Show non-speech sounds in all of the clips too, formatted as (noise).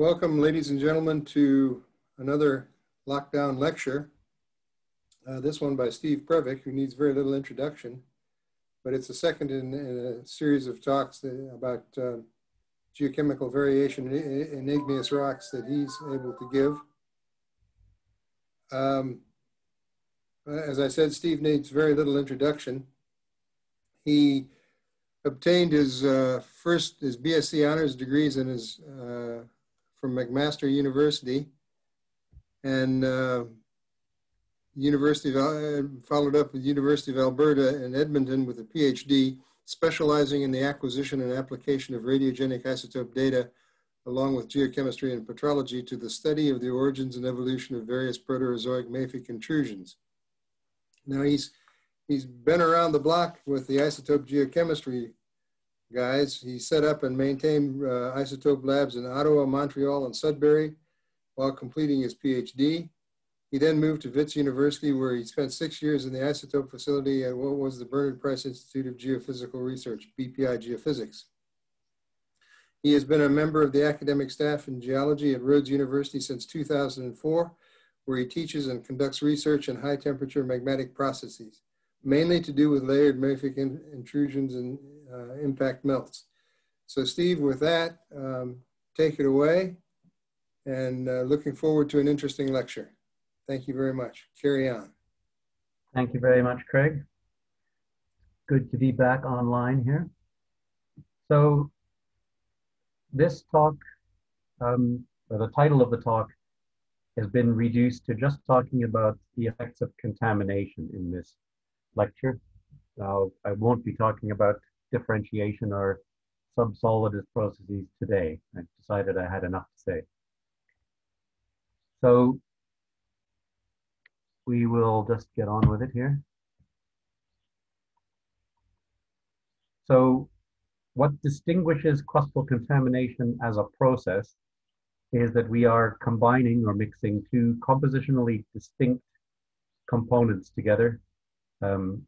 Welcome, ladies and gentlemen, to another lockdown lecture. Uh, this one by Steve Prevec, who needs very little introduction, but it's the second in, in a series of talks about uh, geochemical variation in, in igneous rocks that he's able to give. Um, as I said, Steve needs very little introduction. He obtained his uh, first, his BSc honors degrees in his uh, from McMaster University and uh, University of, uh, followed up with University of Alberta in Edmonton with a PhD specializing in the acquisition and application of radiogenic isotope data along with geochemistry and petrology to the study of the origins and evolution of various Proterozoic mafic intrusions. Now he's, he's been around the block with the isotope geochemistry guys. He set up and maintained uh, isotope labs in Ottawa, Montreal, and Sudbury while completing his PhD. He then moved to Wits University where he spent six years in the isotope facility at what was the Bernard Price Institute of Geophysical Research, BPI Geophysics. He has been a member of the academic staff in geology at Rhodes University since 2004, where he teaches and conducts research in high temperature magmatic processes, mainly to do with layered mafic in intrusions and uh, impact melts. So Steve, with that, um, take it away and uh, looking forward to an interesting lecture. Thank you very much. Carry on. Thank you very much, Craig. Good to be back online here. So this talk, um, the title of the talk has been reduced to just talking about the effects of contamination in this lecture. Now, I won't be talking about differentiation or subsolidus processes today. I decided I had enough to say. So we will just get on with it here. So what distinguishes crustal contamination as a process is that we are combining or mixing two compositionally distinct components together. Um,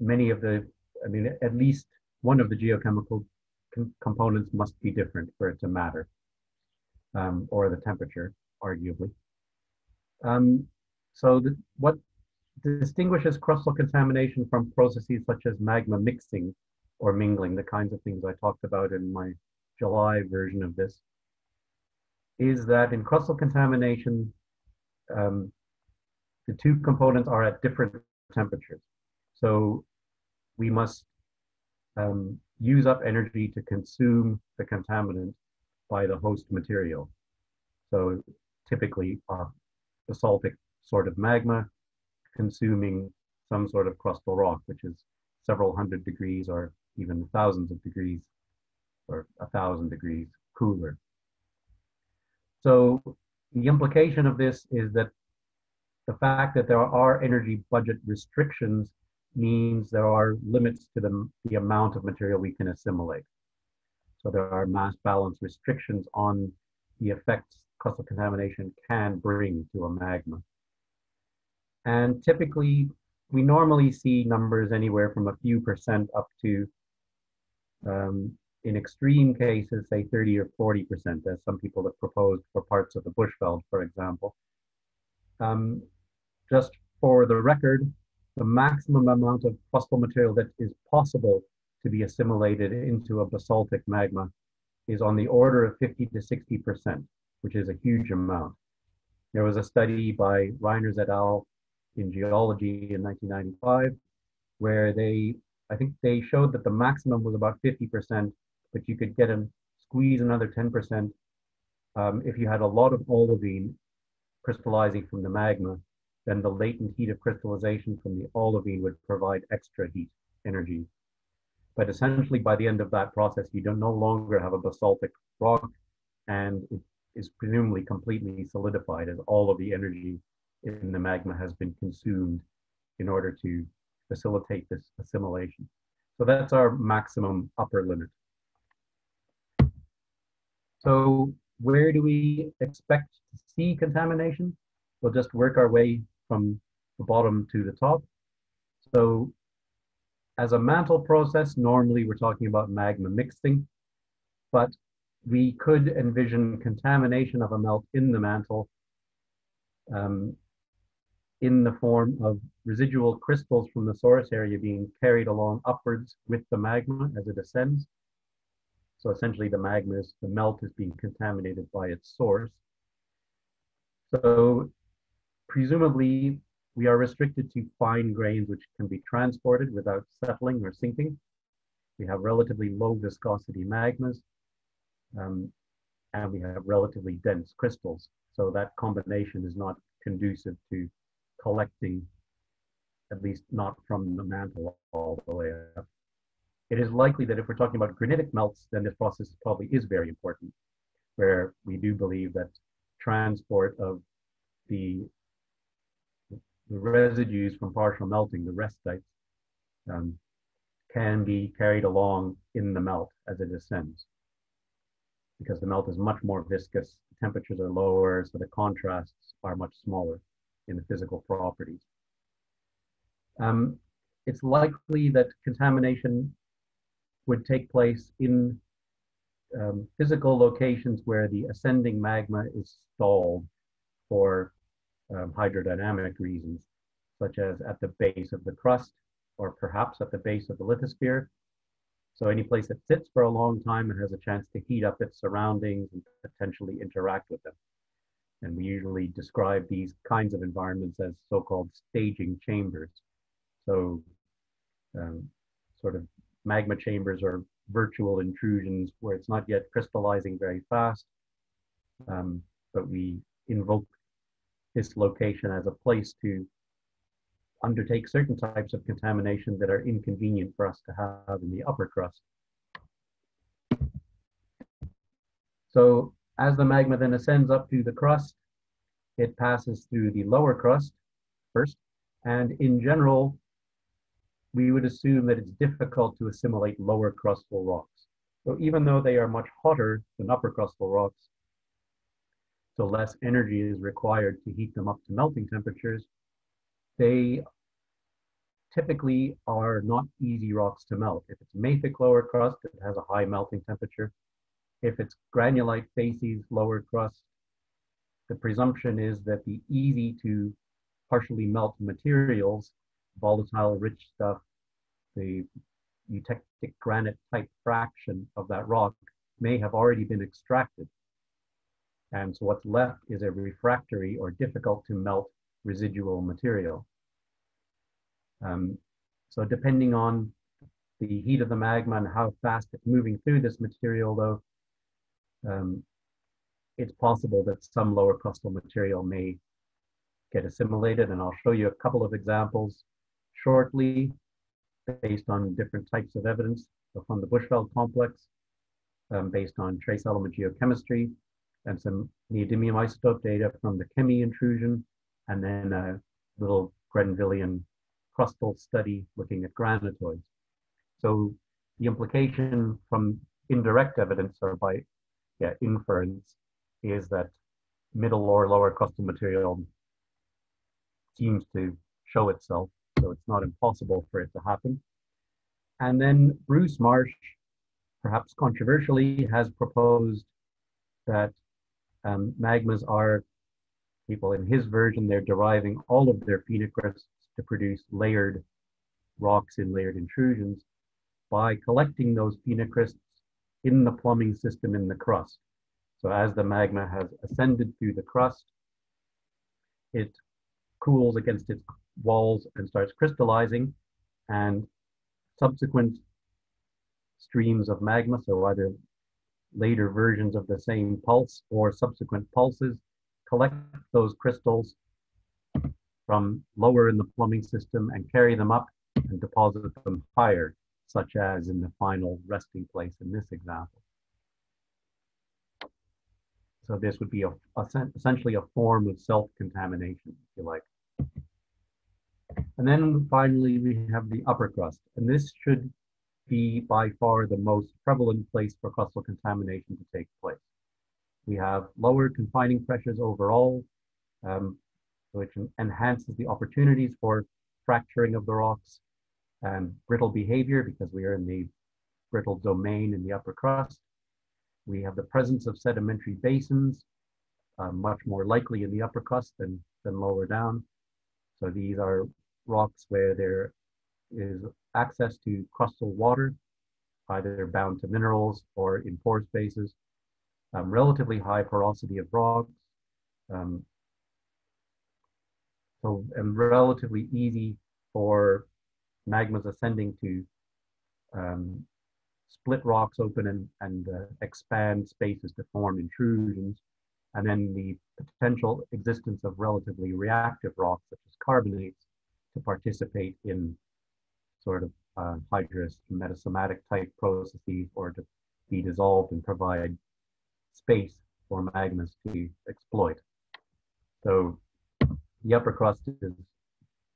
many of the I mean, at least one of the geochemical com components must be different for it to matter, um, or the temperature, arguably. Um, so the, what distinguishes crustal contamination from processes such as magma mixing or mingling, the kinds of things I talked about in my July version of this, is that in crustal contamination, um, the two components are at different temperatures. So we must um, use up energy to consume the contaminant by the host material. So typically a basaltic sort of magma consuming some sort of crustal rock, which is several hundred degrees or even thousands of degrees or a thousand degrees cooler. So the implication of this is that the fact that there are energy budget restrictions means there are limits to the, the amount of material we can assimilate. So there are mass balance restrictions on the effects crustal contamination can bring to a magma. And typically, we normally see numbers anywhere from a few percent up to, um, in extreme cases, say 30 or 40%, as some people have proposed for parts of the Bushveld, for example. Um, just for the record, the maximum amount of crustal material that is possible to be assimilated into a basaltic magma is on the order of 50 to 60%, which is a huge amount. There was a study by Reiners et al. in geology in 1995 where they, I think they showed that the maximum was about 50%, but you could get and squeeze another 10% um, if you had a lot of olivine crystallizing from the magma then the latent heat of crystallization from the olivine would provide extra heat energy. But essentially, by the end of that process, you don't no longer have a basaltic rock, and it is presumably completely solidified as all of the energy in the magma has been consumed in order to facilitate this assimilation. So that's our maximum upper limit. So where do we expect to see contamination? We'll just work our way from the bottom to the top. So as a mantle process, normally we're talking about magma mixing, but we could envision contamination of a melt in the mantle um, in the form of residual crystals from the source area being carried along upwards with the magma as it ascends. So essentially the magma is, the melt is being contaminated by its source. So presumably we are restricted to fine grains which can be transported without settling or sinking. We have relatively low viscosity magmas, um, and we have relatively dense crystals. So that combination is not conducive to collecting, at least not from the mantle all the way up. It is likely that if we're talking about granitic melts, then this process probably is very important, where we do believe that transport of the, the residues from partial melting, the restites, um, can be carried along in the melt as it ascends. Because the melt is much more viscous, temperatures are lower, so the contrasts are much smaller in the physical properties. Um, it's likely that contamination would take place in um, physical locations where the ascending magma is stalled for um, hydrodynamic reasons, such as at the base of the crust or perhaps at the base of the lithosphere. So any place that sits for a long time and has a chance to heat up its surroundings and potentially interact with them. And we usually describe these kinds of environments as so-called staging chambers. So um, sort of magma chambers or virtual intrusions where it's not yet crystallizing very fast, um, but we invoke this location as a place to undertake certain types of contamination that are inconvenient for us to have in the upper crust. So as the magma then ascends up to the crust, it passes through the lower crust first. And in general, we would assume that it's difficult to assimilate lower crustal rocks. So even though they are much hotter than upper crustal rocks, so less energy is required to heat them up to melting temperatures, they typically are not easy rocks to melt. If it's mafic lower crust, it has a high melting temperature. If it's granulite facies lower crust, the presumption is that the easy to partially melt materials, volatile rich stuff, the eutectic granite type fraction of that rock may have already been extracted. And so what's left is a refractory or difficult to melt residual material. Um, so depending on the heat of the magma and how fast it's moving through this material though, um, it's possible that some lower crustal material may get assimilated. And I'll show you a couple of examples shortly based on different types of evidence from the Bushveld complex, um, based on trace element geochemistry and some neodymium isotope data from the Kemi intrusion, and then a little Grenvillian crustal study looking at granitoids. So the implication from indirect evidence or by yeah, inference is that middle or lower crustal material seems to show itself, so it's not impossible for it to happen. And then Bruce Marsh, perhaps controversially, has proposed that um, magmas are, people in his version, they're deriving all of their phenocrysts to produce layered rocks in layered intrusions by collecting those phenocrysts in the plumbing system in the crust. So as the magma has ascended through the crust, it cools against its walls and starts crystallizing and subsequent streams of magma, so either later versions of the same pulse or subsequent pulses, collect those crystals from lower in the plumbing system and carry them up and deposit them higher, such as in the final resting place in this example. So this would be a, a, essentially a form of self-contamination, if you like. And then finally, we have the upper crust. And this should be by far the most prevalent place for crustal contamination to take place. We have lower confining pressures overall, um, which enhances the opportunities for fracturing of the rocks, and brittle behavior because we are in the brittle domain in the upper crust. we have the presence of sedimentary basins, uh, much more likely in the upper crust than, than lower down. So these are rocks where there is access to crustal water, either bound to minerals or in pore spaces, um, relatively high porosity of rocks, um, so and relatively easy for magmas ascending to um, split rocks open and, and uh, expand spaces to form intrusions. And then the potential existence of relatively reactive rocks, such as carbonates, to participate in sort of uh, hydrous metasomatic type processes or to be dissolved and provide space for magmas to exploit. So the upper crust is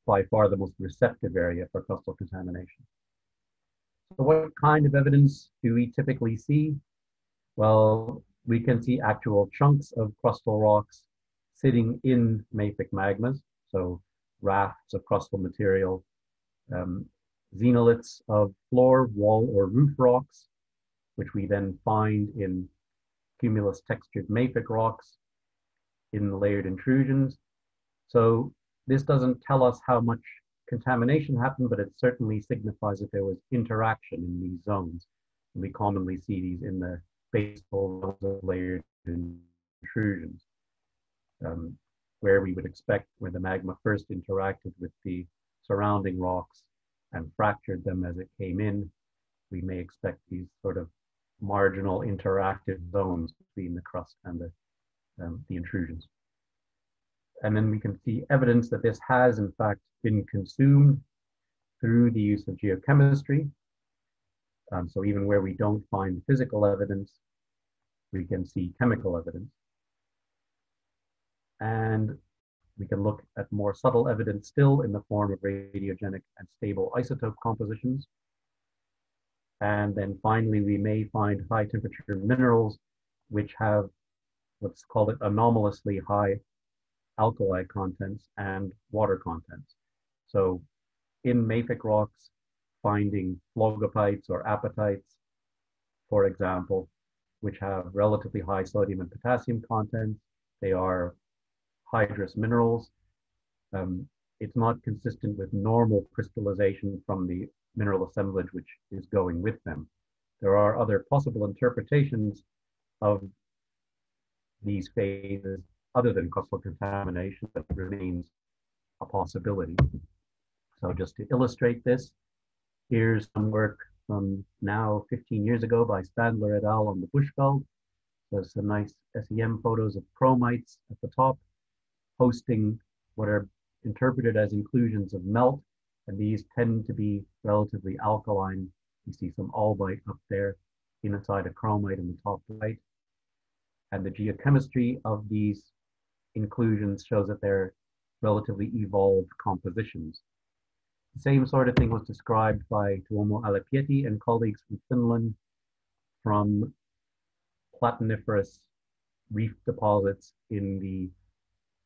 by far the most receptive area for crustal contamination. So what kind of evidence do we typically see? Well, we can see actual chunks of crustal rocks sitting in mafic magmas, so rafts of crustal material, um, xenoliths of floor, wall, or roof rocks, which we then find in cumulus textured mafic rocks in layered intrusions. So this doesn't tell us how much contamination happened, but it certainly signifies that there was interaction in these zones. And we commonly see these in the basal of layered intrusions, um, where we would expect where the magma first interacted with the surrounding rocks and fractured them as it came in, we may expect these sort of marginal interactive zones between the crust and the, um, the intrusions. And then we can see evidence that this has in fact been consumed through the use of geochemistry. Um, so even where we don't find physical evidence, we can see chemical evidence. And we can look at more subtle evidence still in the form of radiogenic and stable isotope compositions. And then finally, we may find high temperature minerals which have let's call it anomalously high alkali contents and water contents. So in mafic rocks, finding phlogopites or apatites, for example, which have relatively high sodium and potassium contents. They are hydrous minerals. Um, it's not consistent with normal crystallization from the mineral assemblage which is going with them. There are other possible interpretations of these phases other than crustal contamination that remains a possibility. So just to illustrate this, here's some work from now 15 years ago by Spandler et al. on the Bushveld. There's some nice SEM photos of chromites at the top, hosting what are interpreted as inclusions of melt, and these tend to be relatively alkaline. You see some albite up there inside a chromite in the top right. And the geochemistry of these inclusions shows that they're relatively evolved compositions. The same sort of thing was described by Tuomo Alapieti and colleagues from Finland from platiniferous reef deposits in the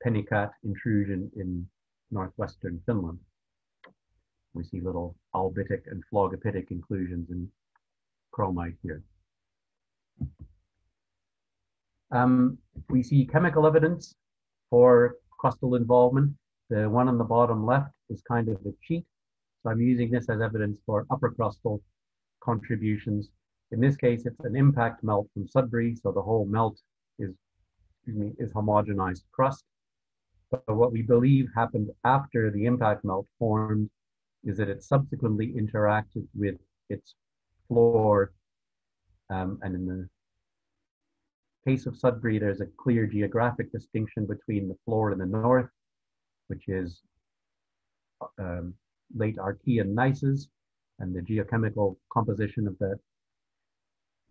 Penikat intrusion in northwestern Finland. We see little albitic and phlogopitic inclusions in chromite here. Um, we see chemical evidence for crustal involvement. The one on the bottom left is kind of a cheat. So I'm using this as evidence for upper crustal contributions. In this case, it's an impact melt from Sudbury, so the whole melt is, excuse me, is homogenized crust. But what we believe happened after the impact melt formed is that it subsequently interacted with its floor. Um, and in the case of Sudbury, there's a clear geographic distinction between the floor in the north, which is um, late Archean gneisses, and the geochemical composition of the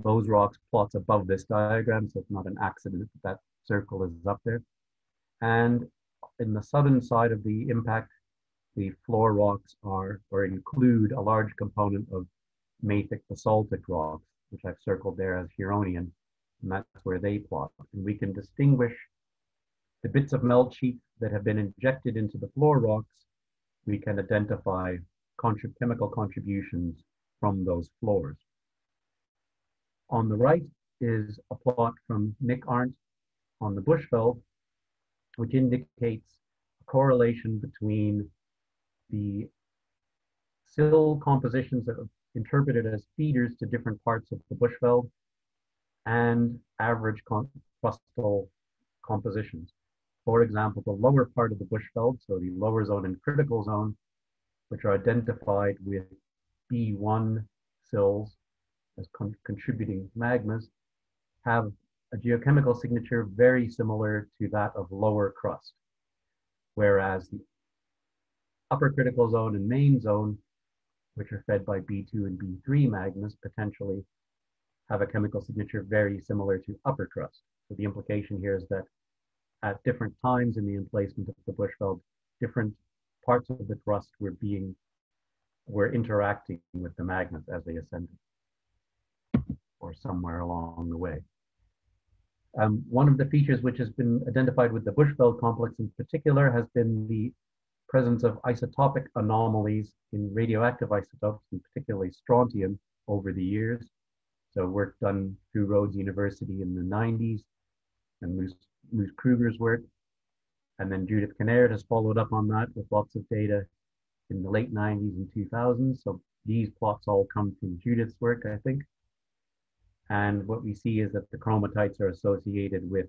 those rocks plots above this diagram, so it's not an accident that that circle is up there. And in the southern side of the impact, the floor rocks are or include a large component of mafic basaltic rocks, which I've circled there as Huronian and that's where they plot. And we can distinguish the bits of melt sheet that have been injected into the floor rocks. We can identify contrib chemical contributions from those floors. On the right, is a plot from Nick Arndt on the Bushveld, which indicates a correlation between the sill compositions that are interpreted as feeders to different parts of the Bushveld and average crustal compositions. For example, the lower part of the Bushveld, so the lower zone and critical zone, which are identified with B1 sills as con contributing magmas, have a geochemical signature very similar to that of lower crust, whereas the upper critical zone and main zone, which are fed by B2 and B3 magmas, potentially have a chemical signature very similar to upper crust. So the implication here is that at different times in the emplacement of the bushveld, different parts of the crust were being were interacting with the magmas as they ascended or somewhere along the way. Um, one of the features which has been identified with the Bushveld complex in particular has been the presence of isotopic anomalies in radioactive isotopes, and particularly strontium, over the years. So work done through Rhodes University in the 90s and Moose, Moose Kruger's work. And then Judith Kinnaird has followed up on that with lots of data in the late 90s and 2000s. So these plots all come from Judith's work, I think. And what we see is that the chromitites are associated with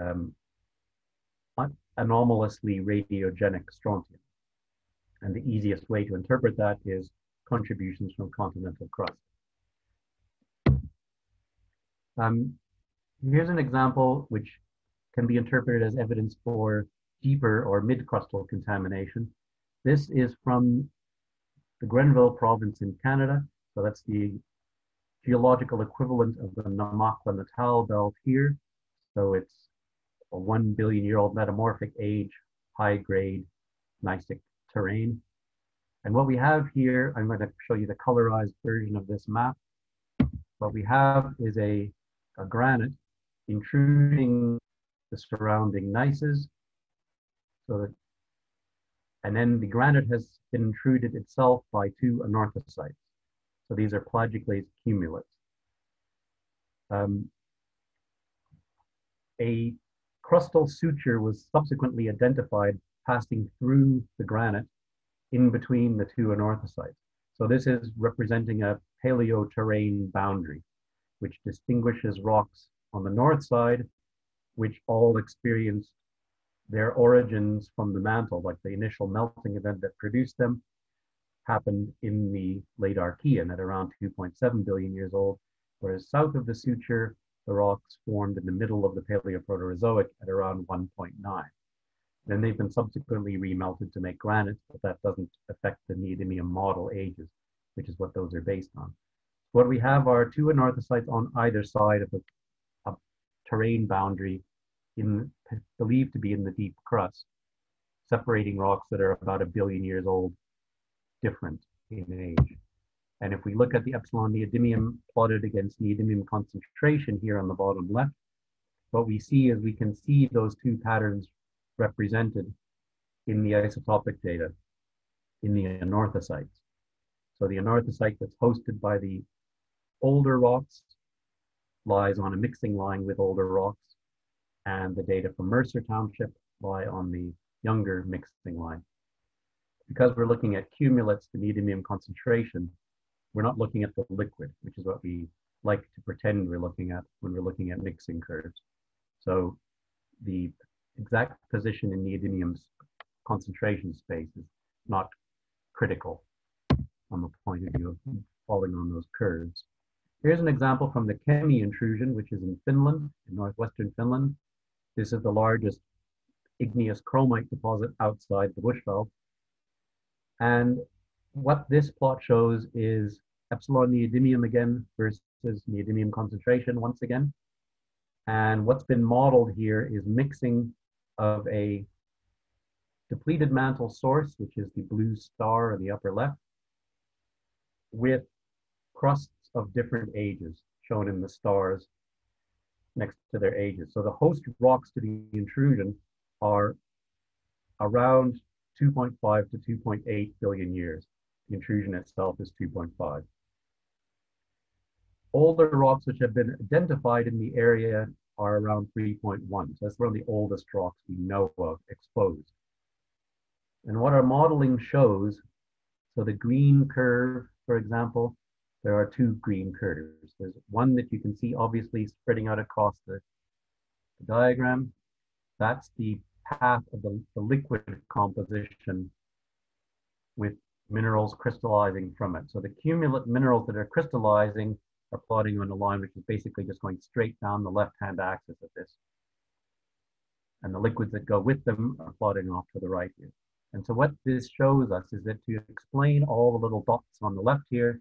um, anomalously radiogenic strontium. And the easiest way to interpret that is contributions from continental crust. Um, here's an example which can be interpreted as evidence for deeper or mid-crustal contamination. This is from the Grenville province in Canada. So that's the geological equivalent of the Namaqua Natal belt here. So it's a one billion year old metamorphic age, high grade gneissic terrain. And what we have here, I'm going to show you the colorized version of this map. What we have is a, a granite intruding the surrounding gneisses. So that, and then the granite has been intruded itself by two anorthosites. So these are plagioclase cumulates. Um, a crustal suture was subsequently identified passing through the granite in between the two anorthosites. So this is representing a paleoterrane boundary, which distinguishes rocks on the north side, which all experienced their origins from the mantle, like the initial melting event that produced them, happened in the late Archean at around 2.7 billion years old, whereas south of the suture, the rocks formed in the middle of the Paleoproterozoic at around 1.9. Then they've been subsequently remelted to make granite, but that doesn't affect the neodymium model ages, which is what those are based on. What we have are two anorthosites on either side of a, a terrane boundary in, believed to be in the deep crust, separating rocks that are about a billion years old different in age. And if we look at the epsilon neodymium plotted against neodymium concentration here on the bottom left, what we see is we can see those two patterns represented in the isotopic data in the anorthosites. So the anorthosite that's hosted by the older rocks lies on a mixing line with older rocks, and the data from Mercer Township lie on the younger mixing line because we're looking at cumulates, the neodymium concentration, we're not looking at the liquid, which is what we like to pretend we're looking at when we're looking at mixing curves. So the exact position in neodymium's concentration space is not critical from the point of view of falling on those curves. Here's an example from the Kemi intrusion, which is in Finland, in northwestern Finland. This is the largest igneous chromite deposit outside the Bushveld. And what this plot shows is epsilon neodymium again versus neodymium concentration once again. And what's been modeled here is mixing of a depleted mantle source, which is the blue star in the upper left, with crusts of different ages shown in the stars next to their ages. So the host rocks to the intrusion are around 2.5 to 2.8 billion years. The intrusion itself is 2.5. older rocks which have been identified in the area are around 3.1. So that's one of the oldest rocks we know of exposed. And what our modeling shows, so the green curve, for example, there are two green curves. There's one that you can see obviously spreading out across the, the diagram. That's the path of the, the liquid composition with minerals crystallizing from it. So the cumulate minerals that are crystallizing are plotting on a line which is basically just going straight down the left-hand axis of this. And the liquids that go with them are plotting off to the right here. And so what this shows us is that to explain all the little dots on the left here,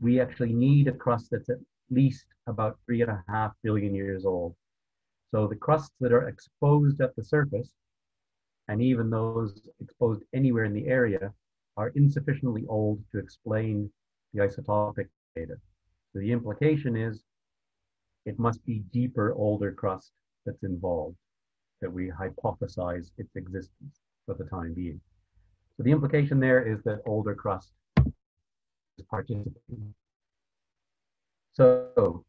we actually need a crust that's at least about three and a half billion years old. So the crusts that are exposed at the surface, and even those exposed anywhere in the area, are insufficiently old to explain the isotopic data. So the implication is it must be deeper, older crust that's involved that we hypothesize its existence for the time being. So the implication there is that older crust is participating. So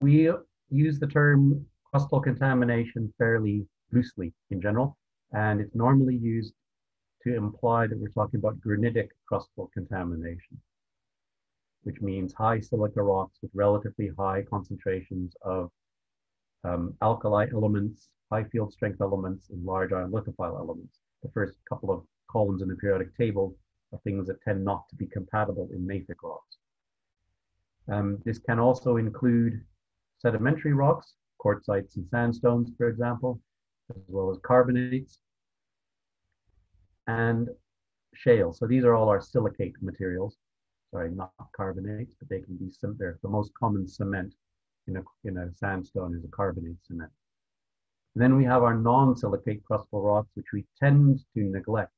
we use the term crustal contamination fairly loosely in general, and it's normally used to imply that we're talking about granitic crustal contamination which means high silica rocks with relatively high concentrations of um, alkali elements, high field strength elements, and large ion lithophile elements. The first couple of columns in the periodic table are things that tend not to be compatible in mafic rocks. Um, this can also include sedimentary rocks, quartzites and sandstones, for example, as well as carbonates, and shale. So these are all our silicate materials sorry, not carbonates, but they can be similar. The most common cement in a, in a sandstone is a carbonate cement. And then we have our non-silicate crustal rocks, which we tend to neglect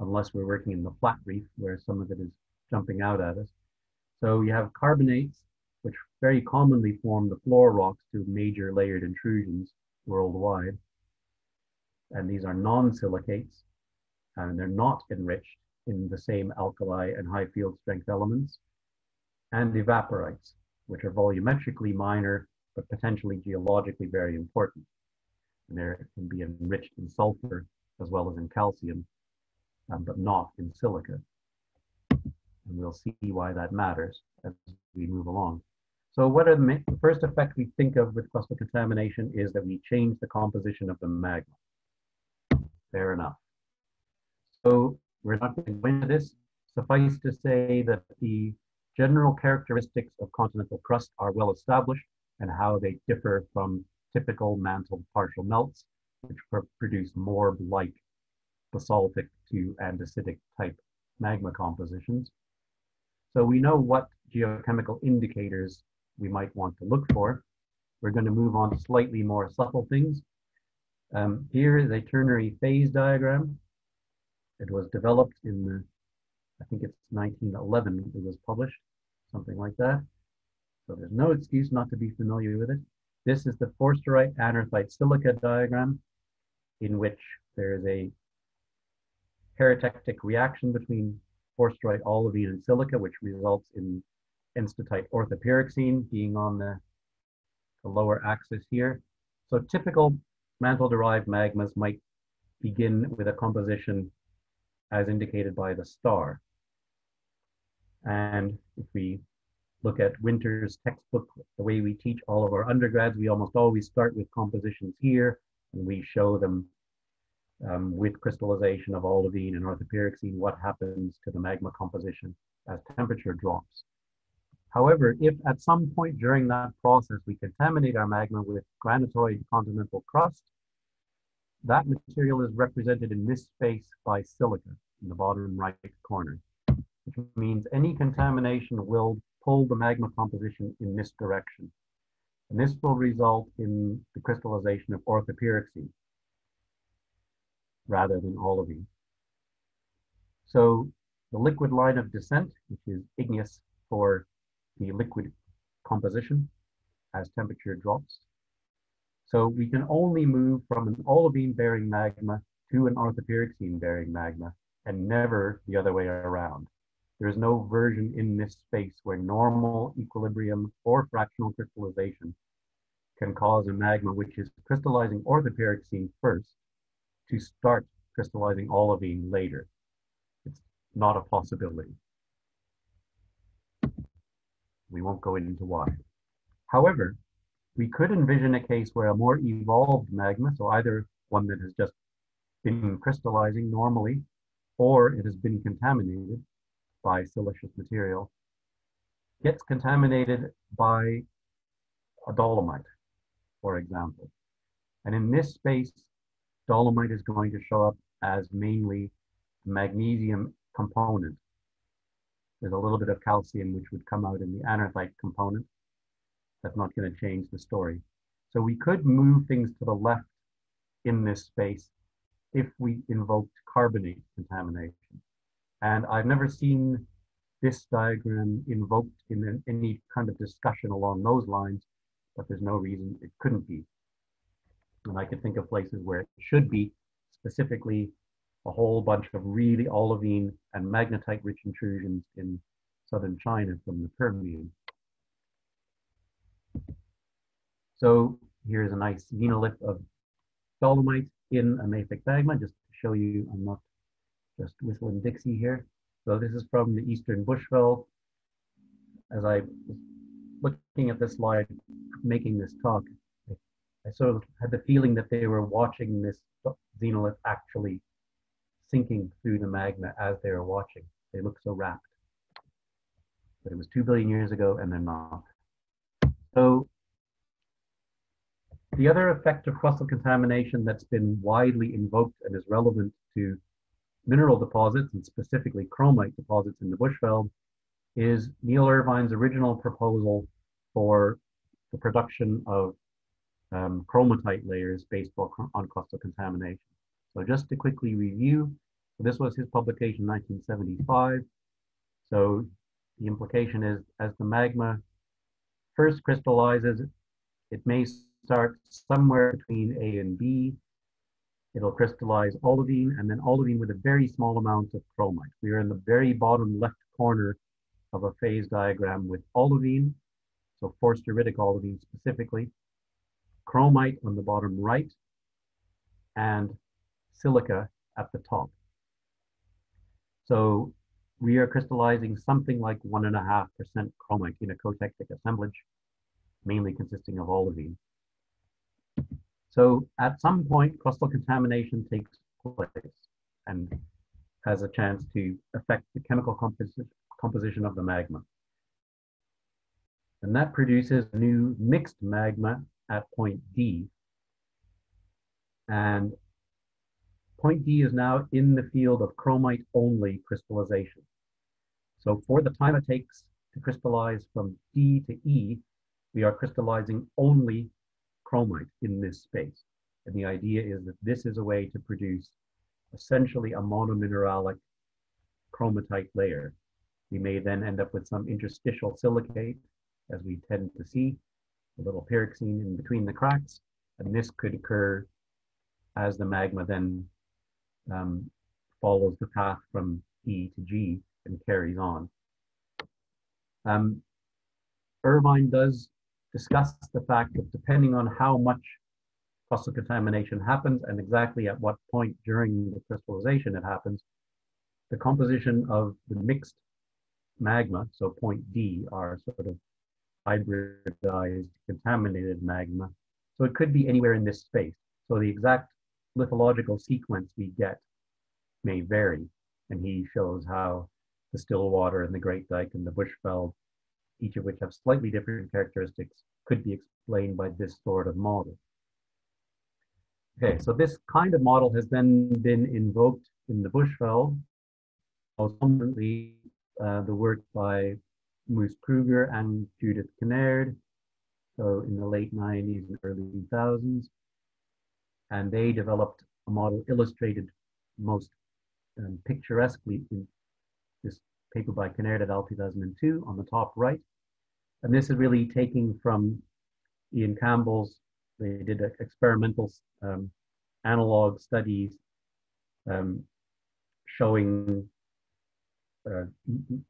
unless we're working in the Platreef where some of it is jumping out at us. So you have carbonates, which very commonly form the floor rocks to major layered intrusions worldwide. And these are non-silicates, and they're not enriched in the same alkali and high field strength elements, and evaporites, which are volumetrically minor, but potentially geologically very important. And they can be enriched in sulfur as well as in calcium, um, but not in silica. And we'll see why that matters as we move along. So what are the, first effect we think of with crustal contamination is that we change the composition of the magma. Fair enough. So we're not going to go into this. Suffice to say that the general characteristics of continental crust are well established and how they differ from typical mantle partial melts, which produce more like basaltic to andesitic type magma compositions. So we know what geochemical indicators we might want to look for. We're going to move on to slightly more subtle things. Um, here is a ternary phase diagram it was developed in the, I think it's 1911 it was published, something like that. So there's no excuse not to be familiar with it. This is the forsterite anorthite silica diagram in which there is a peritectic reaction between forsterite olivine and silica, which results in enstatite orthopyroxene being on the, the lower axis here. So typical mantle-derived magmas might begin with a composition as indicated by the star. And if we look at Winter's textbook, the way we teach all of our undergrads, we almost always start with compositions here, and we show them um, with crystallization of olivine and orthopyroxene, what happens to the magma composition as temperature drops. However, if at some point during that process we contaminate our magma with granitoid continental crust, that material is represented in this space by silica in the bottom right corner, which means any contamination will pull the magma composition in this direction. And this will result in the crystallization of orthopyroxene rather than olivine. So the liquid line of descent, which is igneous for the liquid composition as temperature drops, so we can only move from an olivine bearing magma to an orthopyroxene bearing magma and never the other way around. There is no version in this space where normal equilibrium or fractional crystallization can cause a magma which is crystallizing orthopyroxene first to start crystallizing olivine later. It's not a possibility. We won't go into why. However, we could envision a case where a more evolved magma, so either one that has just been crystallizing normally, or it has been contaminated by siliceous material, gets contaminated by a dolomite, for example. And in this space, dolomite is going to show up as mainly magnesium component. There's a little bit of calcium which would come out in the anorthite component. That's not going to change the story. So we could move things to the left in this space if we invoked carbonate contamination. And I've never seen this diagram invoked in any kind of discussion along those lines, but there's no reason it couldn't be. And I could think of places where it should be, specifically a whole bunch of really olivine and magnetite rich intrusions in southern China from the Permian. So here's a nice xenolith of dolomite in a mafic magma, just to show you I'm not just whistling Dixie here. So this is from the Eastern Bushveld. As I was looking at this slide, making this talk, I sort of had the feeling that they were watching this xenolith actually sinking through the magma as they were watching. They look so rapt. But it was two billion years ago and they're not. So the other effect of crustal contamination that's been widely invoked and is relevant to mineral deposits and specifically chromite deposits in the Bushveld is Neil Irvine's original proposal for the production of um, chromitite layers based on crustal contamination. So just to quickly review, this was his publication 1975. So the implication is as the magma first crystallizes, it may start somewhere between A and B. It'll crystallize olivine and then olivine with a very small amount of chromite. We are in the very bottom left corner of a phase diagram with olivine, so forsteritic olivine specifically, chromite on the bottom right, and silica at the top. So we are crystallizing something like one and a half percent chromic in a cotectic assemblage, mainly consisting of olivine. So at some point, crustal contamination takes place and has a chance to affect the chemical composi composition of the magma. And that produces new mixed magma at point D. And point D is now in the field of chromite only crystallization. So for the time it takes to crystallize from D to E, we are crystallizing only chromite in this space. And the idea is that this is a way to produce essentially a monomineralic chromitite layer. We may then end up with some interstitial silicate, as we tend to see, a little pyroxene in between the cracks. And this could occur as the magma then um, follows the path from E to G and carries on. Um, Irvine does discuss the fact that depending on how much crustal contamination happens and exactly at what point during the crystallization it happens, the composition of the mixed magma, so point D, are sort of hybridized contaminated magma. So it could be anywhere in this space. So the exact lithological sequence we get may vary. And he shows how the Stillwater and the Great Dyke and the Bushveld each of which have slightly different characteristics, could be explained by this sort of model. Okay, so this kind of model has then been invoked in the Bushveld, most prominently uh, the work by Moose Kruger and Judith Kinnaird, so in the late 90s and early 2000s. And they developed a model illustrated most um, picturesquely in this paper by Kinnaird et al. 2002 on the top right. And this is really taking from Ian Campbell's, they did experimental um, analog studies um, showing uh,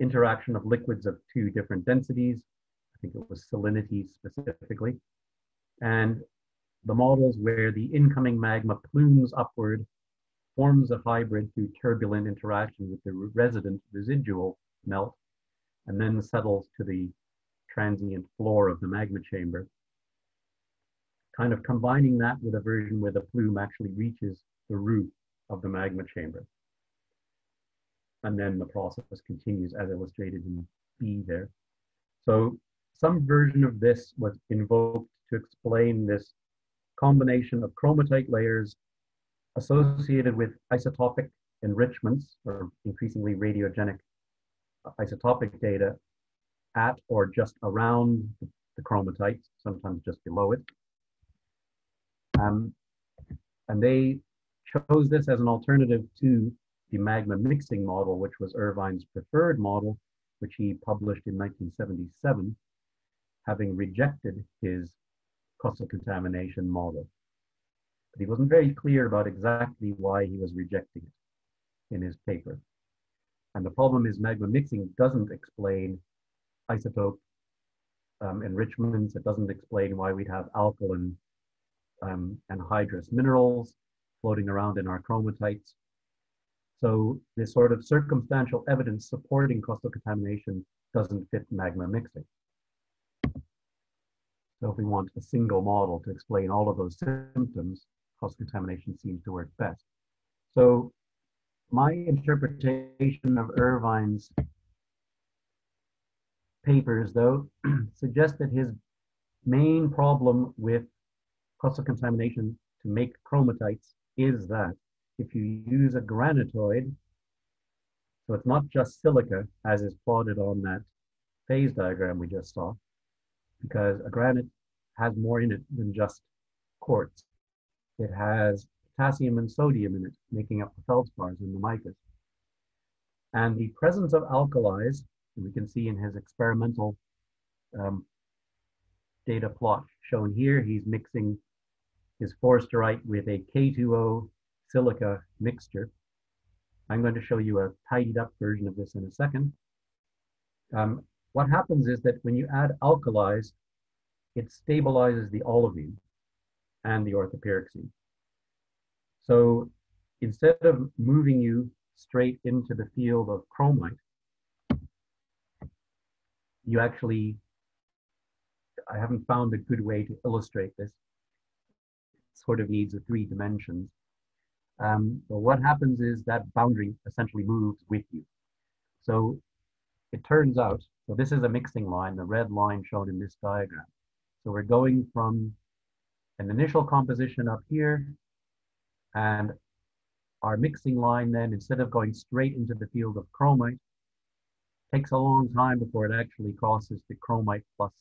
interaction of liquids of two different densities. I think it was salinity specifically. And the models where the incoming magma plumes upward, forms a hybrid through turbulent interaction with the resident residual melt, and then settles to the transient floor of the magma chamber. Kind of combining that with a version where the plume actually reaches the roof of the magma chamber. And then the process continues as illustrated in B there. So some version of this was invoked to explain this combination of chromitite layers associated with isotopic enrichments or increasingly radiogenic isotopic data at or just around the chromitite, sometimes just below it. Um, and they chose this as an alternative to the magma mixing model, which was Irvine's preferred model, which he published in 1977, having rejected his crustal contamination model. But he wasn't very clear about exactly why he was rejecting it in his paper. And the problem is magma mixing doesn't explain isotope um, enrichments. It doesn't explain why we'd have alkaline um, anhydrous minerals floating around in our chromitites. So this sort of circumstantial evidence supporting crustal contamination doesn't fit magma mixing. So if we want a single model to explain all of those symptoms, cross-contamination seems to work best. So my interpretation of Irvine's papers, though, (clears throat) suggests that his main problem with cross contamination to make chromitites is that if you use a granitoid, so it's not just silica as is plotted on that phase diagram we just saw, because a granite has more in it than just quartz. It has potassium and sodium in it, making up the feldspars and the micas. And the presence of alkalis, we can see in his experimental um, data plot shown here, he's mixing his forsterite with a K2O silica mixture. I'm going to show you a tidied up version of this in a second. Um, what happens is that when you add alkalis, it stabilizes the olivine and the orthopyroxene. So instead of moving you straight into the field of chromite, you actually, I haven't found a good way to illustrate this. It sort of needs a three dimensions. Um, but what happens is that boundary essentially moves with you. So it turns out, so this is a mixing line, the red line shown in this diagram. So we're going from an initial composition up here and our mixing line then, instead of going straight into the field of chromite, takes a long time before it actually crosses the chromite plus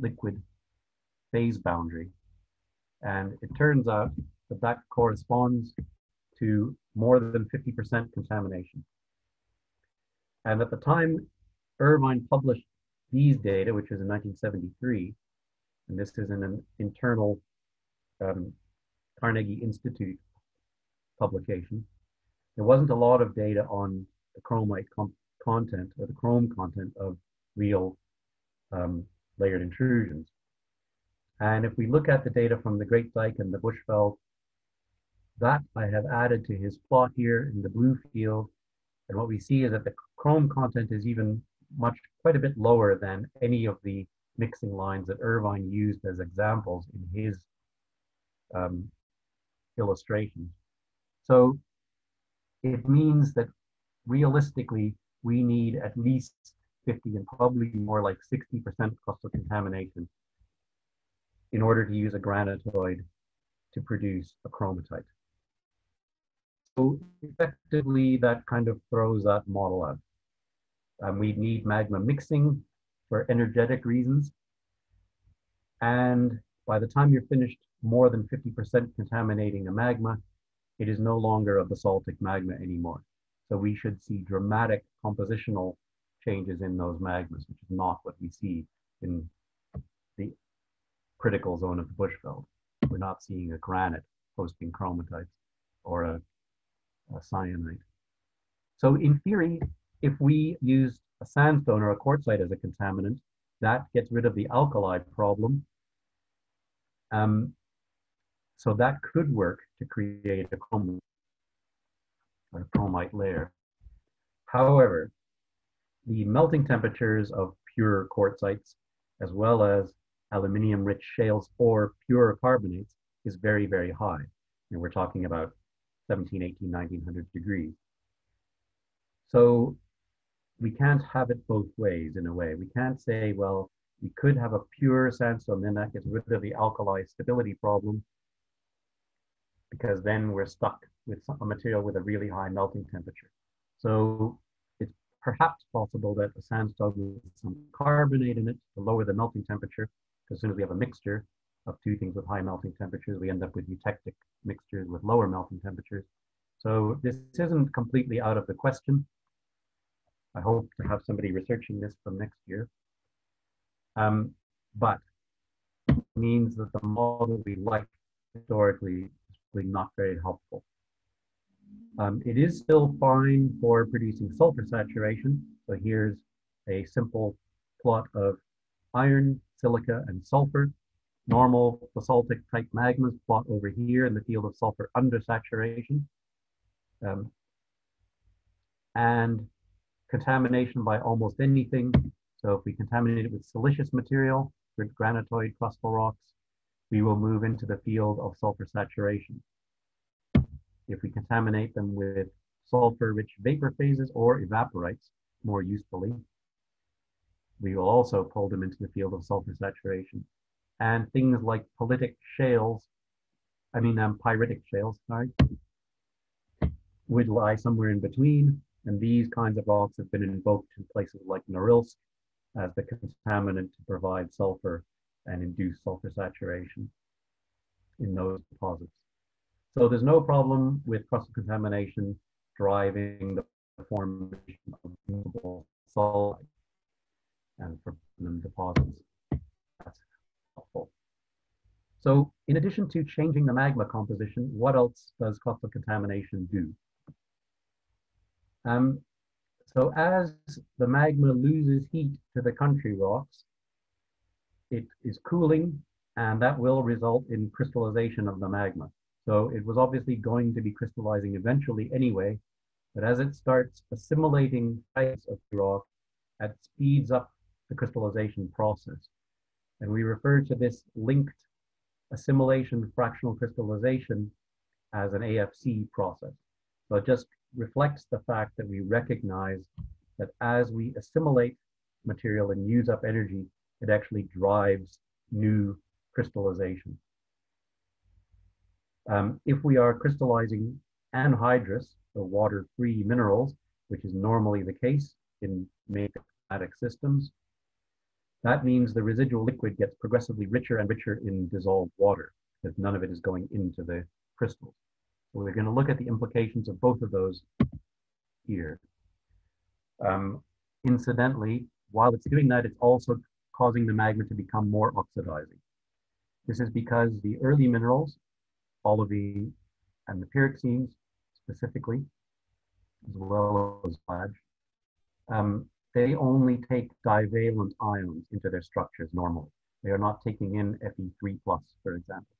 liquid phase boundary. And it turns out that that corresponds to more than 50% contamination. And at the time Irvine published these data, which was in 1973, and this is in an internal um, Carnegie Institute publication, there wasn't a lot of data on the chromite content or the chrome content of real um, layered intrusions. And if we look at the data from the Great Dyke and the Bushveld, that I have added to his plot here in the blue field. And what we see is that the chrome content is even much, quite a bit lower than any of the mixing lines that Irvine used as examples in his um, illustrations. So it means that realistically, we need at least 50 and probably more like 60% crustal contamination in order to use a granitoid to produce a chromitite. So effectively, that kind of throws that model out. Um, we need magma mixing for energetic reasons. And by the time you're finished more than 50% contaminating a magma, it is no longer a basaltic magma anymore. So we should see dramatic compositional changes in those magmas, which is not what we see in the critical zone of the Bushveld. We're not seeing a granite hosting chromitites or a, a. So in theory, if we use a sandstone or a quartzite as a contaminant, that gets rid of the alkali problem. Um, so that could work to create a chromite, a chromite layer. However, the melting temperatures of pure quartzites, as well as aluminium-rich shales or pure carbonates, is very, very high. And we're talking about 17, 18, 1900 degrees. So we can't have it both ways in a way. We can't say, well, we could have a pure sandstone, then that gets rid of the alkali stability problem, because then we're stuck with a material with a really high melting temperature. So it's perhaps possible that a sandstone with some carbonate in it to lower the melting temperature, as soon as we have a mixture of two things with high melting temperatures, we end up with eutectic mixtures with lower melting temperatures. So this isn't completely out of the question. I hope to have somebody researching this from next year. Um, but means that the model we like historically is really not very helpful. Um, it is still fine for producing sulfur saturation. So here's a simple plot of iron, silica, and sulfur. Normal basaltic type magmas plot over here in the field of sulfur undersaturation. Um, and contamination by almost anything. So if we contaminate it with siliceous material, granitoid crustal rocks, we will move into the field of sulfur saturation. If we contaminate them with sulfur-rich vapor phases or evaporites, more usefully, we will also pull them into the field of sulfur saturation. And things like pelitic shales, I mean um, pyritic shales, sorry, would lie somewhere in between. And these kinds of rocks have been invoked in places like Norilsk as the contaminant to provide sulfur and induce sulfur saturation in those deposits. So there's no problem with crustal contamination driving the formation of movable sulfide and them deposits. That's helpful. So in addition to changing the magma composition, what else does crustal contamination do? Um, so as the magma loses heat to the country rocks, it is cooling and that will result in crystallization of the magma. So it was obviously going to be crystallizing eventually anyway, but as it starts assimilating types of rock, it speeds up the crystallization process. And we refer to this linked assimilation fractional crystallization as an AFC process. So just reflects the fact that we recognize that as we assimilate material and use up energy, it actually drives new crystallization. Um, if we are crystallizing anhydrous, so water-free minerals, which is normally the case in magmatic systems, that means the residual liquid gets progressively richer and richer in dissolved water, because none of it is going into the crystals. We're going to look at the implications of both of those here. Um, incidentally, while it's doing that, it's also causing the magma to become more oxidizing. This is because the early minerals, olivine and the pyroxenes specifically, as well as plag, um, they only take divalent ions into their structures normally. They are not taking in Fe3+, for example.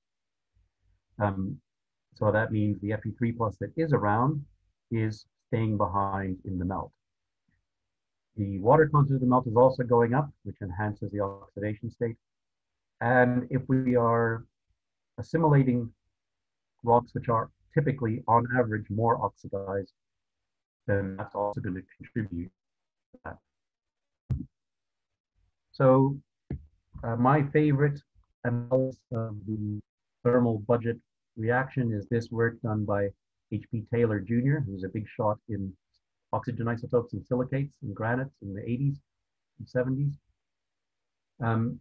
Um, so that means the Fe3 plus that is around is staying behind in the melt. The water content of the melt is also going up, which enhances the oxidation state. And if we are assimilating rocks which are typically, on average, more oxidized, then that's also going to contribute to that. So uh, my favorite analysis of the thermal budget reaction is this work done by H.P. Taylor Jr., who's a big shot in oxygen isotopes and silicates and granites in the 80s and 70s. Um,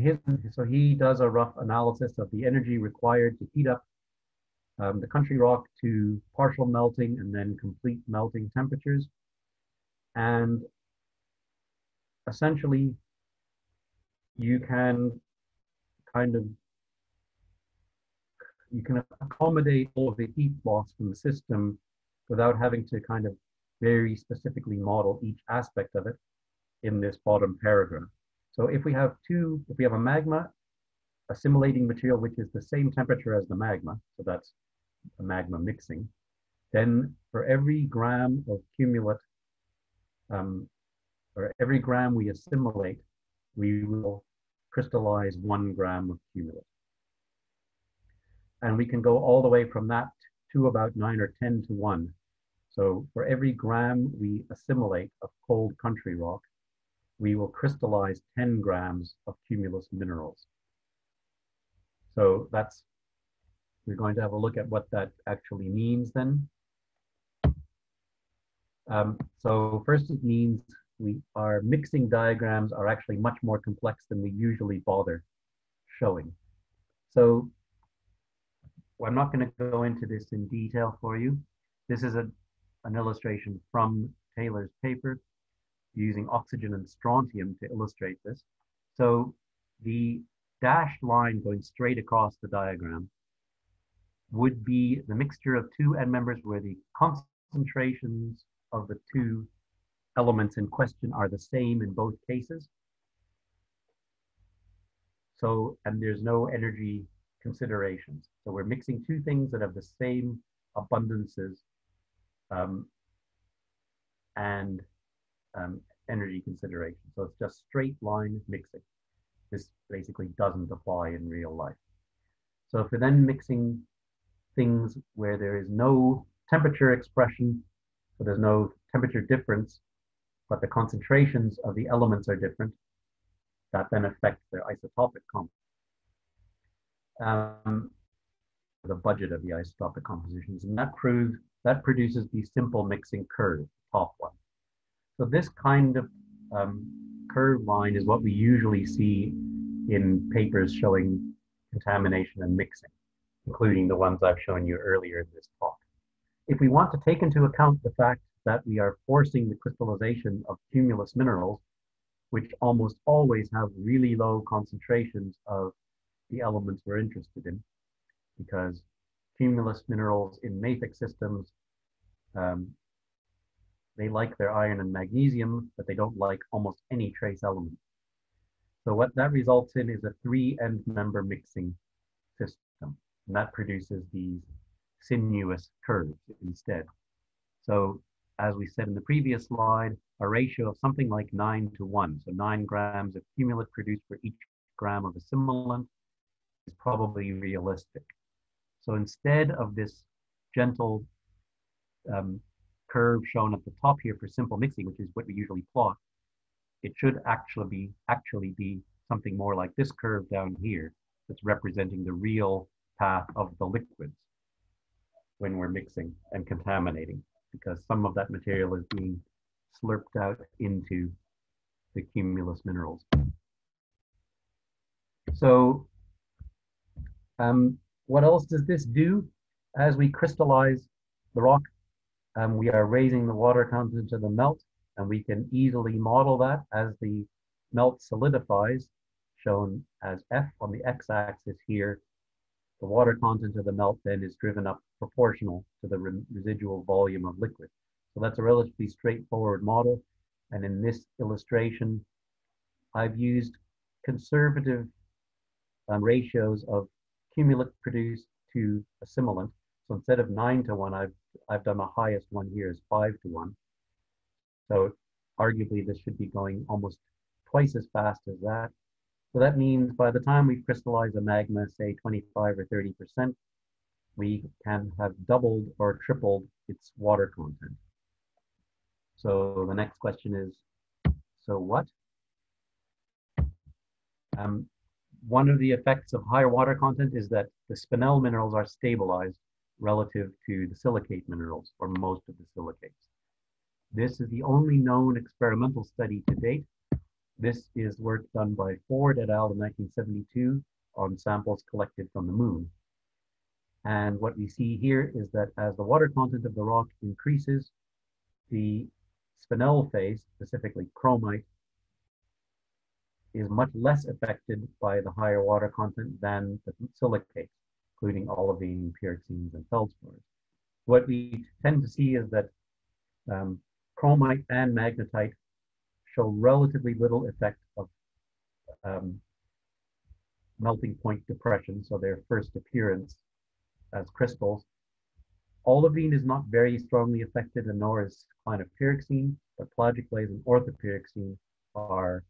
his, so he does a rough analysis of the energy required to heat up um, the country rock to partial melting and then complete melting temperatures. And essentially, you can kind of you can accommodate all of the heat loss from the system without having to kind of very specifically model each aspect of it in this bottom paragraph. So if we have two, if we have a magma assimilating material which is the same temperature as the magma, so that's a magma mixing, then for every gram of cumulate, um, or every gram we assimilate, we will crystallize one gram of cumulate. And we can go all the way from that to about nine or 10 to one. So for every gram we assimilate of cold country rock, we will crystallize 10 grams of cumulus minerals. So that's, we're going to have a look at what that actually means then. Um, so first it means we our mixing diagrams are actually much more complex than we usually bother showing. So I'm not going to go into this in detail for you. This is a, an illustration from Taylor's paper using oxygen and strontium to illustrate this. So the dashed line going straight across the diagram would be the mixture of two end members where the concentrations of the two elements in question are the same in both cases. So, and there's no energy considerations. So we're mixing two things that have the same abundances um, and um, energy consideration. So it's just straight line mixing. This basically doesn't apply in real life. So if we're then mixing things where there is no temperature expression, so there's no temperature difference, but the concentrations of the elements are different, that then affects their isotopic composition. Um, the budget of the isotopic compositions, and that proves that produces the simple mixing curve, top one. So this kind of um, curve line is what we usually see in papers showing contamination and mixing, including the ones I've shown you earlier in this talk. If we want to take into account the fact that we are forcing the crystallization of cumulus minerals, which almost always have really low concentrations of the elements we're interested in, because cumulus minerals in mafic systems um, they like their iron and magnesium, but they don't like almost any trace element. So what that results in is a three end member mixing system. And that produces these sinuous curves instead. So as we said in the previous slide, a ratio of something like nine to one. So nine grams of cumulate produced for each gram of assimilant is probably realistic. So instead of this gentle um, curve shown at the top here for simple mixing, which is what we usually plot, it should actually be actually be something more like this curve down here that's representing the real path of the liquids when we're mixing and contaminating because some of that material is being slurped out into the cumulus minerals. So um, what else does this do? As we crystallize the rock, um, we are raising the water content of the melt, and we can easily model that as the melt solidifies, shown as F on the x-axis here. The water content of the melt then is driven up proportional to the re residual volume of liquid. So that's a relatively straightforward model. And in this illustration, I've used conservative um, ratios of cumulate produced to assimilant. So instead of nine to one, I've I've done the highest one here is five to one. So arguably this should be going almost twice as fast as that. So that means by the time we crystallize a magma, say 25 or 30%, we can have doubled or tripled its water content. So the next question is, so what? Um, one of the effects of higher water content is that the spinel minerals are stabilized relative to the silicate minerals, or most of the silicates. This is the only known experimental study to date. This is work done by Ford et al. in 1972 on samples collected from the moon. And what we see here is that as the water content of the rock increases, the spinel phase, specifically chromite, is much less affected by the higher water content than the silicates including olivine, pyroxenes, and feldspars. What we tend to see is that um, chromite and magnetite show relatively little effect of um, melting point depression, so their first appearance as crystals. Olivine is not very strongly affected, and nor is clinopyroxene, but plagioclase and orthopyroxene are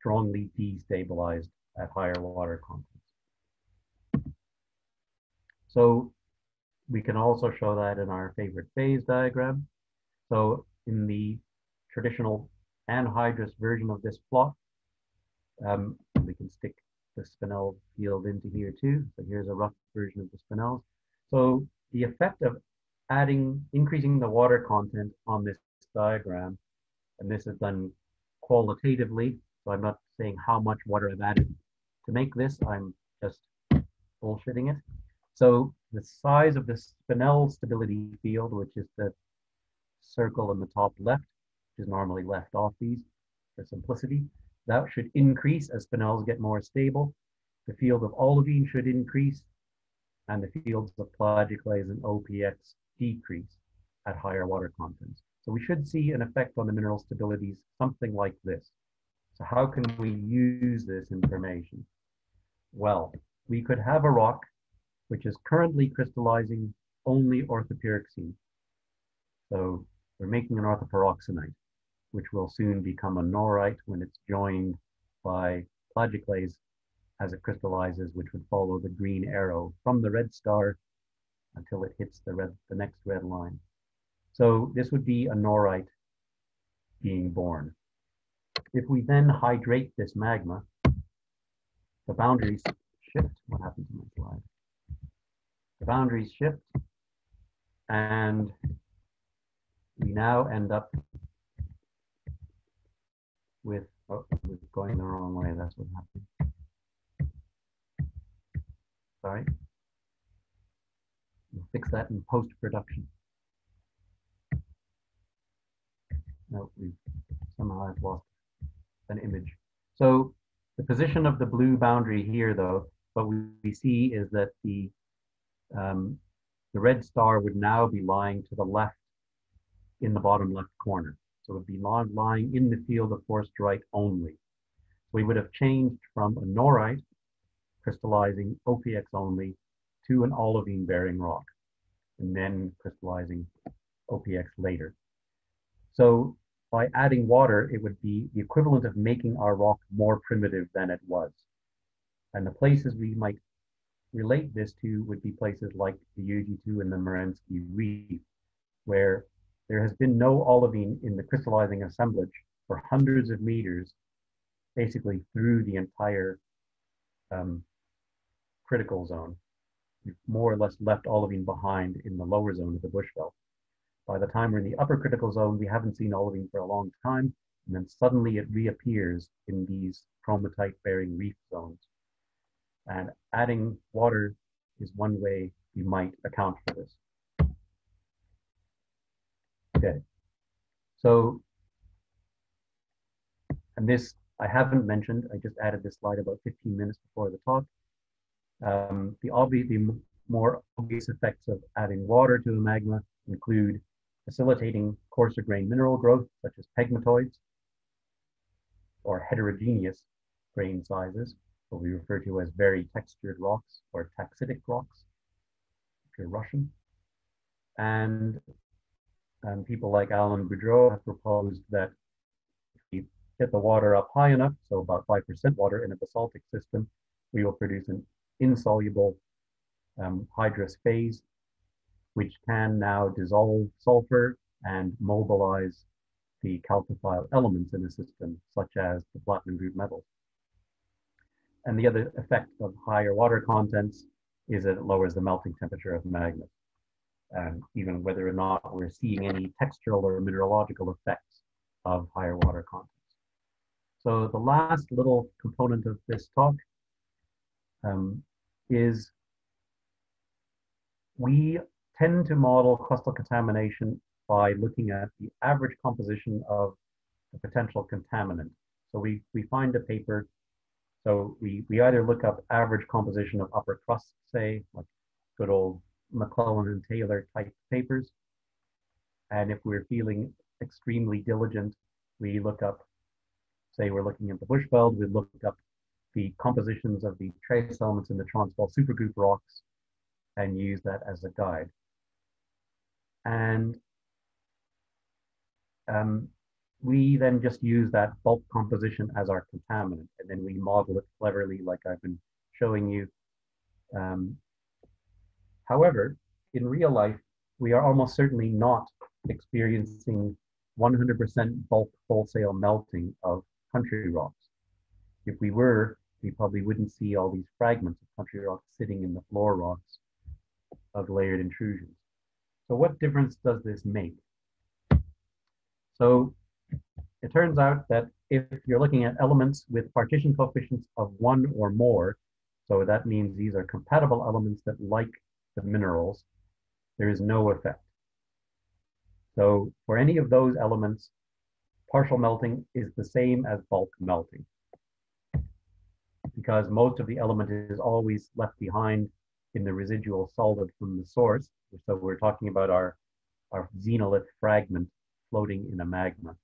strongly destabilized at higher water contents. So we can also show that in our favorite phase diagram. So in the traditional anhydrous version of this plot, um, we can stick the spinel field into here too. So here's a rough version of the spinels. So the effect of adding, increasing the water content on this diagram, and this is done qualitatively, so I'm not saying how much water I've added to make this, I'm just bullshitting it. So the size of the spinel stability field, which is the circle in the top left, which is normally left off these for simplicity, that should increase as spinels get more stable. The field of olivine should increase, and the fields of plagioclase and OPX decrease at higher water contents. So we should see an effect on the mineral stabilities, something like this. So how can we use this information? Well, we could have a rock which is currently crystallizing only orthopyroxene. So we're making an orthopyroxenite which will soon become a norite when it's joined by plagioclase as it crystallizes, which would follow the green arrow from the red star until it hits the red, the next red line. So this would be a norite being born. If we then hydrate this magma, the boundaries shift. What happened to my slide? The boundaries shift and we now end up with, oh, going the wrong way. That's what happened. Sorry. We'll fix that in post-production. No, we somehow I've lost an image. So the position of the blue boundary here, though, what we see is that the um, the red star would now be lying to the left in the bottom left corner. So it would be lying in the field of forsterite only. We would have changed from a norite, crystallizing OPX only, to an olivine bearing rock, and then crystallizing OPX later. So by adding water, it would be the equivalent of making our rock more primitive than it was. And the places we might relate this to would be places like the UG2 and the Merensky Reef, where there has been no olivine in the crystallizing assemblage for hundreds of meters, basically through the entire um, critical zone. We've more or less left olivine behind in the lower zone of the Bushveld. By the time we're in the upper critical zone, we haven't seen olivine for a long time, and then suddenly it reappears in these chromitite-bearing reef zones. And adding water is one way we might account for this. Okay. So, and this I haven't mentioned, I just added this slide about 15 minutes before the talk. Um, the, obvious, the more obvious effects of adding water to a magma include facilitating coarser grain mineral growth, such as pegmatoids, or heterogeneous grain sizes, what we refer to as varitextured rocks or taxitic rocks, if you're Russian. And and people like Alan Boudreau have proposed that if we get the water up high enough, so about 5% water in a basaltic system, we will produce an insoluble um, hydrous phase, which can now dissolve sulfur and mobilize the chalcophile elements in the system, such as the platinum group metals. And the other effect of higher water contents is that it lowers the melting temperature of magnets um, even whether or not we're seeing any textural or mineralogical effects of higher water contents. So the last little component of this talk um, is we tend to model crustal contamination by looking at the average composition of the potential contaminant. So we, we find a paper, so we, we either look up average composition of upper crust, say, like good old McLennan and Taylor type papers. And if we're feeling extremely diligent, we look up, say we're looking at the Bushveld, we look up the compositions of the trace elements in the Transvaal supergroup rocks and use that as a guide. And um, we then just use that bulk composition as our contaminant, and then we model it cleverly like I've been showing you. Um, however, in real life, we are almost certainly not experiencing 100% bulk wholesale melting of country rocks. If we were, we probably wouldn't see all these fragments of country rocks sitting in the floor rocks of layered intrusions. So what difference does this make? So it turns out that if you're looking at elements with partition coefficients of one or more, so that means these are compatible elements that like the minerals, there is no effect. So for any of those elements, partial melting is the same as bulk melting because most of the element is always left behind in the residual solid from the source. So we're talking about our, our xenolith fragment floating in a magma.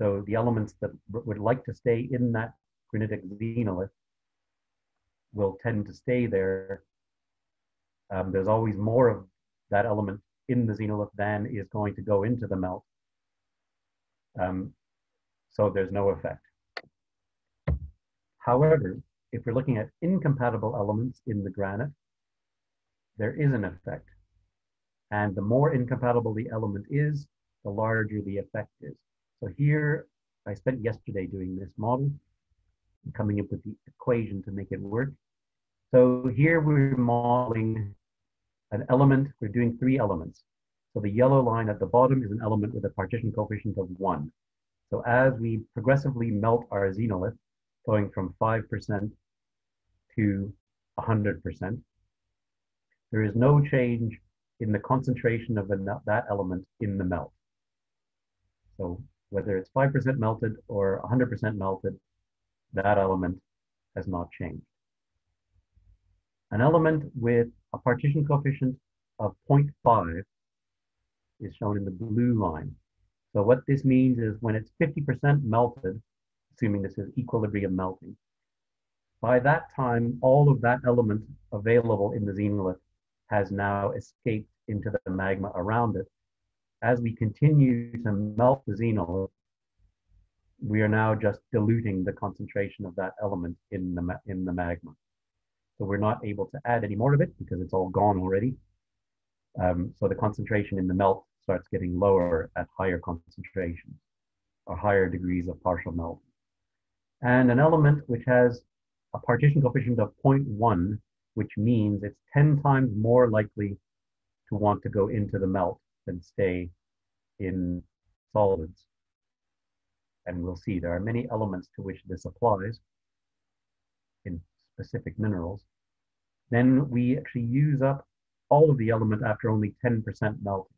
So the elements that would like to stay in that granitic xenolith will tend to stay there. Um, there's always more of that element in the xenolith than is going to go into the melt. Um, so there's no effect. However, if we're looking at incompatible elements in the granite, there is an effect. And the more incompatible the element is, the larger the effect is. So here, I spent yesterday doing this model, coming up with the equation to make it work. So here we're modeling an element, we're doing three elements. So the yellow line at the bottom is an element with a partition coefficient of one. So as we progressively melt our xenolith, going from 5% to 100%, there is no change in the concentration of that element in the melt. So whether it's 5% melted or 100% melted, that element has not changed. An element with a partition coefficient of 0.5 is shown in the blue line. So what this means is when it's 50% melted, assuming this is equilibrium melting, by that time, all of that element available in the xenolith has now escaped into the magma around it. As we continue to melt the xenolith, we are now just diluting the concentration of that element in the, in the magma. So we're not able to add any more of it because it's all gone already. Um, so the concentration in the melt starts getting lower at higher concentrations or higher degrees of partial melt. And an element which has a partition coefficient of 0.1, which means it's 10 times more likely to want to go into the melt than stay in solids. And we'll see there are many elements to which this applies in specific minerals. Then we actually use up all of the element after only 10% melting.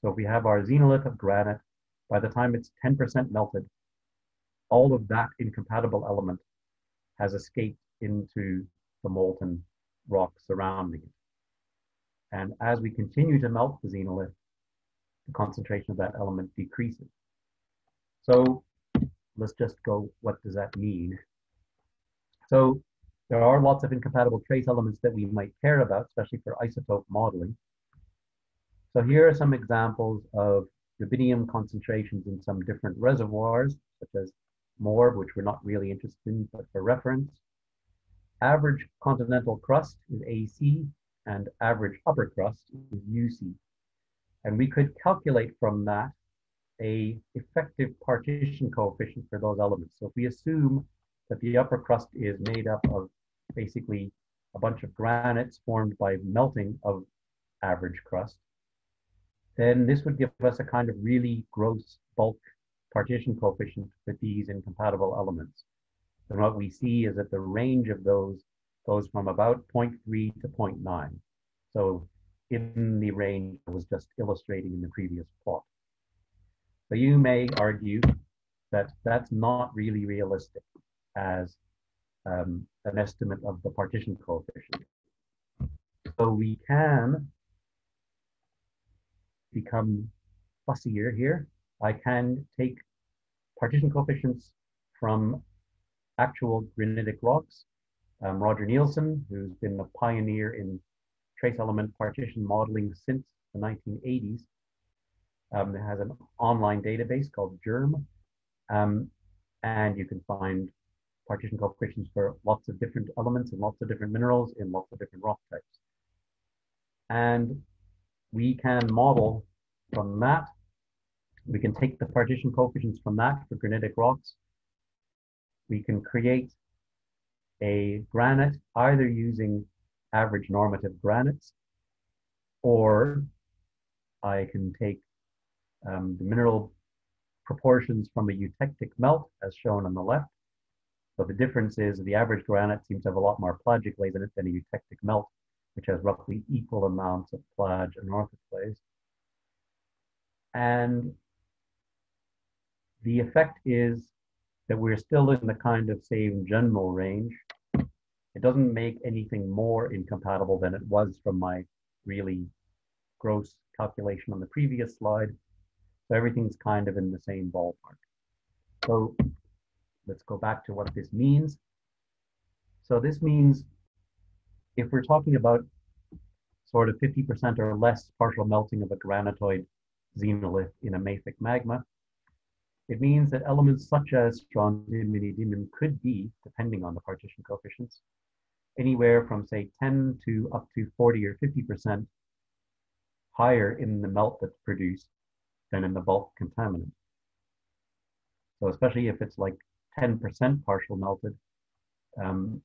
So if we have our xenolith of granite, by the time it's 10% melted, all of that incompatible element has escaped into the molten rock surrounding it. And as we continue to melt the xenolith, the concentration of that element decreases. So let's just go, what does that mean? So there are lots of incompatible trace elements that we might care about, especially for isotope modeling. So here are some examples of rubidium concentrations in some different reservoirs, such as MORB, which we're not really interested in, but for reference. Average continental crust is AC, and average upper crust is UC. And we could calculate from that a effective partition coefficient for those elements. So if we assume that the upper crust is made up of basically a bunch of granites formed by melting of average crust, then this would give us a kind of really gross bulk partition coefficient with these incompatible elements. And what we see is that the range of those goes from about 0.3 to 0.9. So in the range I was just illustrating in the previous plot. So you may argue that that's not really realistic as um, an estimate of the partition coefficient. So we can become fussier here. I can take partition coefficients from actual granitic rocks. Um, Roger Nielsen, who's been a pioneer in trace element partition modeling since the 1980s, um, has an online database called GERM. Um, and you can find partition coefficients for lots of different elements and lots of different minerals in lots of different rock types. And we can model from that. We can take the partition coefficients from that for granitic rocks. We can create a granite either using average normative granites or I can take um, the mineral proportions from a eutectic melt as shown on the left. So the difference is the average granite seems to have a lot more plagioclase in it than a eutectic melt, which has roughly equal amounts of plag and orthoclase. And the effect is that we're still in the kind of same general range. It doesn't make anything more incompatible than it was from my really gross calculation on the previous slide. So everything's kind of in the same ballpark. So let's go back to what this means. So this means if we're talking about sort of 50% or less partial melting of a granitoid xenolith in a mafic magma, it means that elements such as strontium and neodymium could be, depending on the partition coefficients, anywhere from say 10 to up to 40 or 50% higher in the melt that's produced than in the bulk contaminant. So especially if it's like 10% partial melted, um,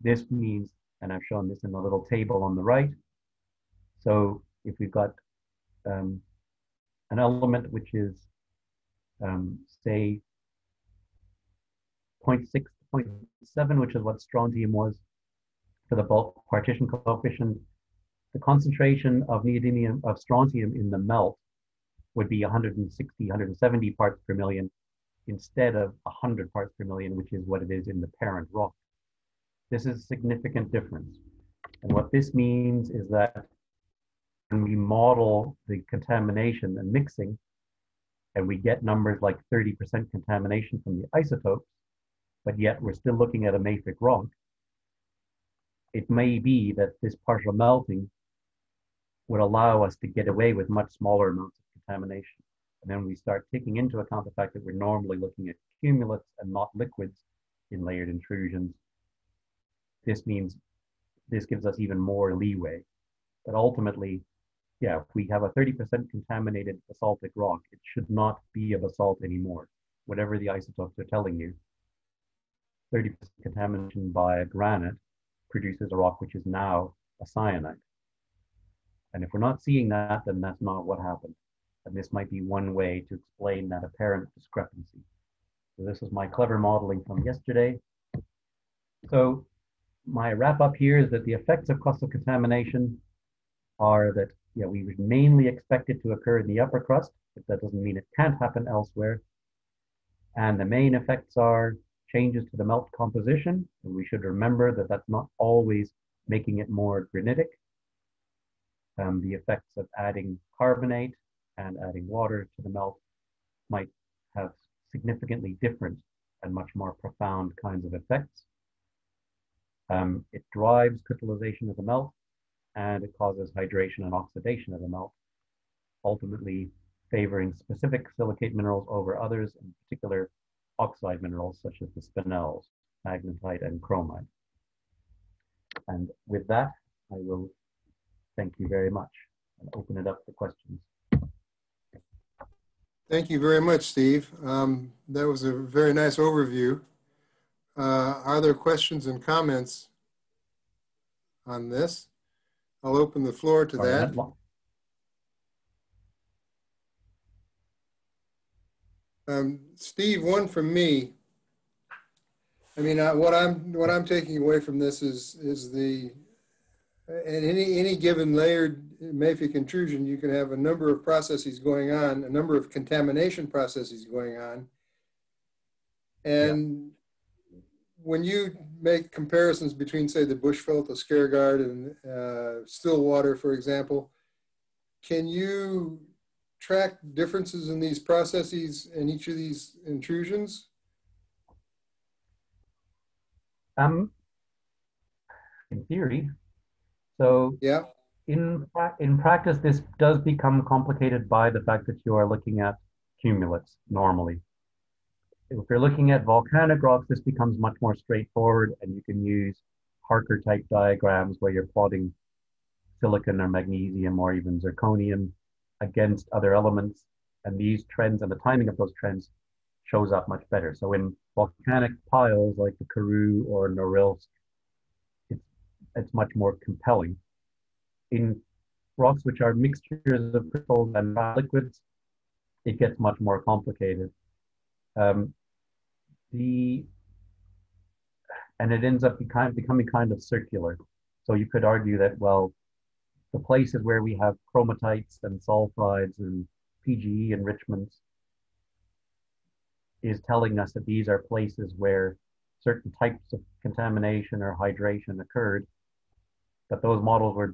this means, and I've shown this in the little table on the right. So if we've got um, an element which is, um, say, 0.6 0.7, which is what strontium was for the bulk partition coefficient, the concentration of neodymium of strontium in the melt would be 160, 170 parts per million instead of 100 parts per million, which is what it is in the parent rock. This is a significant difference. And what this means is that when we model the contamination and mixing, and we get numbers like 30% contamination from the isotopes, but yet we're still looking at a mafic rock, it may be that this partial melting would allow us to get away with much smaller amounts of contamination. And then we start taking into account the fact that we're normally looking at cumulates and not liquids in layered intrusions. This means this gives us even more leeway. But ultimately, yeah, if we have a 30% contaminated basaltic rock, it should not be a basalt anymore, whatever the isotopes are telling you. 30% contamination by granite produces a rock which is now a syenite. And if we're not seeing that, then that's not what happened. And this might be one way to explain that apparent discrepancy. So this is my clever modeling from yesterday. So my wrap up here is that the effects of crustal contamination are that yeah, we would mainly expect it to occur in the upper crust, but that doesn't mean it can't happen elsewhere. And the main effects are changes to the melt composition. And we should remember that that's not always making it more granitic. Um, the effects of adding carbonate and adding water to the melt might have significantly different and much more profound kinds of effects. Um, it drives crystallization of the melt and it causes hydration and oxidation of the melt, ultimately favoring specific silicate minerals over others, in particular oxide minerals such as the spinels, magnetite and chromite. And with that, I will thank you very much and open it up for questions. Thank you very much, Steve. Um, that was a very nice overview. Uh, are there questions and comments on this? I'll open the floor to that. Um, Steve, one from me. I mean, uh, what I'm what I'm taking away from this is is the in any any given layered mafic intrusion, you can have a number of processes going on, a number of contamination processes going on. And. When you make comparisons between, say, the Bushveld, the Skaergaard, and uh, Stillwater, for example, can you track differences in these processes in each of these intrusions? Um, in theory. So Yeah, in in practice, this does become complicated by the fact that you are looking at cumulates normally. If you're looking at volcanic rocks, this becomes much more straightforward, and you can use Harker type diagrams where you're plotting silicon or magnesium or even zirconium against other elements. And these trends and the timing of those trends shows up much better. So in volcanic piles like the Karoo or Norilsk, it's, it's much more compelling. In rocks which are mixtures of crystals and liquids, it gets much more complicated. Um, the and it ends up becoming, becoming kind of circular. So you could argue that, well, the places where we have chromitites and sulfides and PGE enrichments is telling us that these are places where certain types of contamination or hydration occurred, but those models were,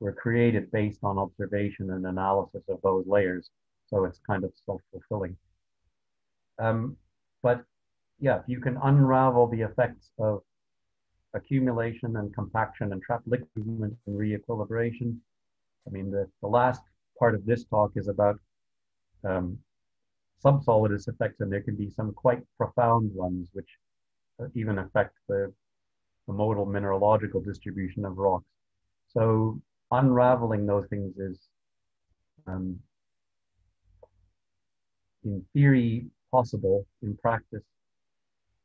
were created based on observation and analysis of those layers. So it's kind of self-fulfilling. Um, but yeah, if you can unravel the effects of accumulation and compaction and trapped liquid movement and reequilibration. I mean, the, the last part of this talk is about um, subsolidus effects, and there can be some quite profound ones which even affect the, the modal mineralogical distribution of rocks. So unraveling those things is, um, in theory, possible. In practice,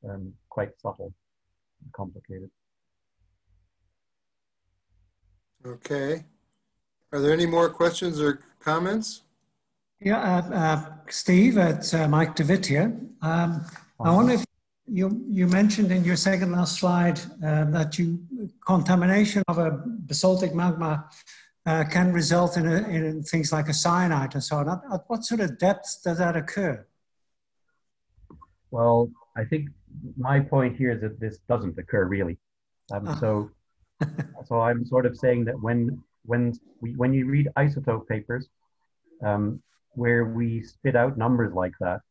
um, quite subtle and complicated. okay. Are there any more questions or comments? Yeah, uh, uh, Steve, it's uh, Mike DeWitt here. Um, I wonder if you, you mentioned in your second last slide uh, that you contamination of a basaltic magma uh, can result in, a, in things like a syenite and so on. At, at what sort of depth does that occur? Well, I think my point here is that this doesn't occur really. Um, so, (laughs) so I'm sort of saying that when when we when you read isotope papers, um, where we spit out numbers like that,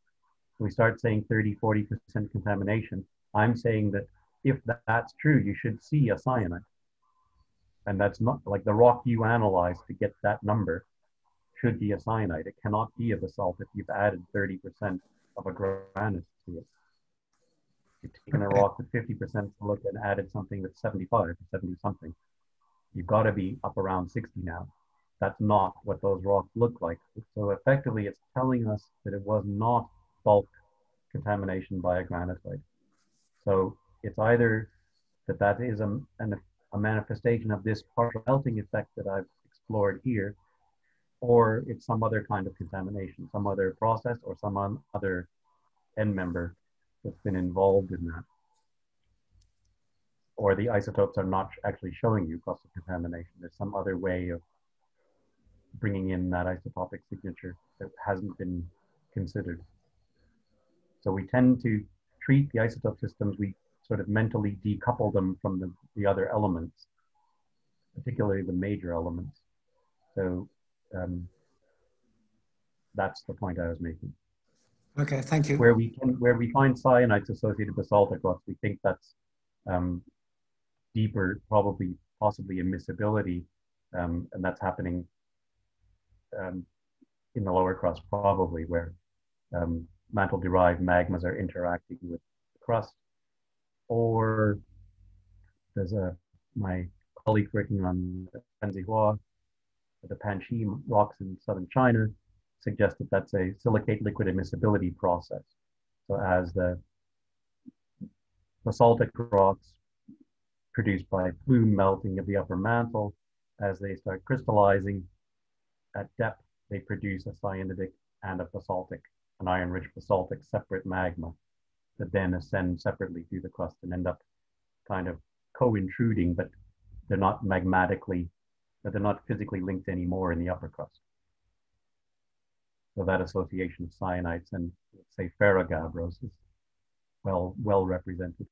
we start saying 30, 40 percent contamination. I'm saying that if that's true, you should see a syenite, and that's not like the rock you analyze to get that number should be a syenite. It cannot be a basalt if you've added 30 percent of a granite it you've taken a rock with 50% to look and added something with 75 or 70 something. You've got to be up around 60 now. That's not what those rocks look like. So effectively, it's telling us that it was not bulk contamination by a granitite. So it's either that that is a, an, a manifestation of this partial melting effect that I've explored here, or it's some other kind of contamination, some other process or some other end member that's been involved in that. Or the isotopes are not actually showing you cross contamination. There's some other way of bringing in that isotopic signature that hasn't been considered. So we tend to treat the isotope systems, we sort of mentally decouple them from the, the other elements, particularly the major elements. So um, that's the point I was making Okay, thank you. where we can where we find syenites associated with basaltic rocks, we think that's um, deeper, probably possibly immiscibility, um, and that's happening um, in the lower crust, probably where um, mantle-derived magmas are interacting with the crust, or there's a my colleague working on Panzhihua, the Panxi rocks in southern China, suggest that that's a silicate liquid immiscibility process. So as the basaltic rocks produced by plume melting of the upper mantle, as they start crystallizing at depth, they produce a syenitic and a basaltic, an iron-rich basaltic separate magma that then ascend separately through the crust and end up kind of co-intruding, but they're not magmatically, they're not physically linked anymore in the upper crust. So that association of syenites and say ferrogabbros is well well represented.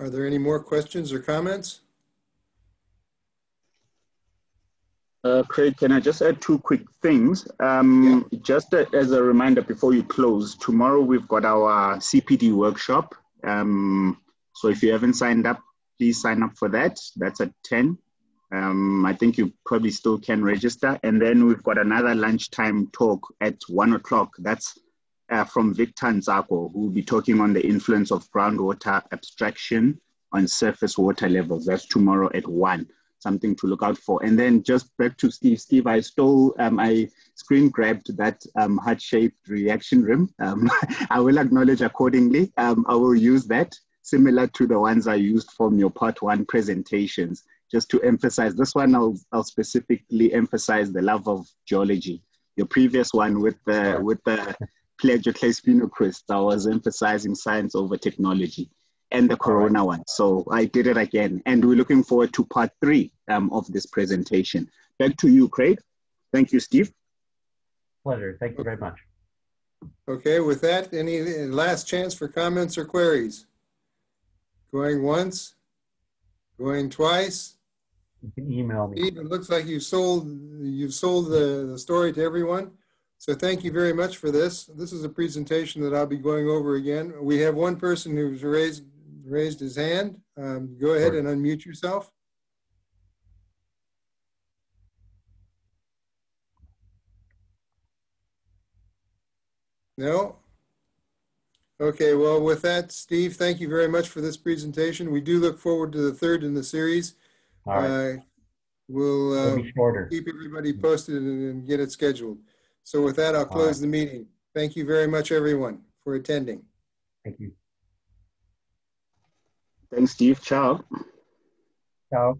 Are there any more questions or comments? Uh, Craig, can I just add two quick things? Um, Just a- as a reminder before you close, tomorrow we've got our CPD workshop. Um, so if you haven't signed up, please sign up for that. That's at 10. Um, I think you probably still can register. And then we've got another lunchtime talk at one o'clock. That's uh, from Victor Nzako, who will be talking on the influence of groundwater abstraction on surface water levels. That's tomorrow at one something to look out for. And then just back to Steve. Steve, I stole, um, I screen grabbed that um, heart-shaped reaction rim. Um, (laughs) I will acknowledge accordingly. Um, I will use that similar to the ones I used from your part one presentations, just to emphasize this one. I'll, I'll specifically emphasize the love of geology. Your previous one with the with the Plagioclase spinocrist, I was emphasizing science over technology and the corona right. one. So I did it again. And we're looking forward to part three um, of this presentation. Back to you, Craig. Thank you, Steve. Pleasure. Thank you very much. Okay, with that, any last chance for comments or queries? Going once? Going twice? You can email me. Steve, it looks like you've sold, you've sold the, the story to everyone. So thank you very much for this. This is a presentation that I'll be going over again. We have one person who's raised raised his hand. Um, go ahead and unmute yourself. No? Okay, well, with that, Steve, thank you very much for this presentation. We do look forward to the third in the series. All right. Uh, we'll uh, keep everybody posted and, and, get it scheduled. So with that, I'll close right. the meeting. Thank you very much, everyone, for attending. Thank you. Thanks, Steve. Ciao. Ciao.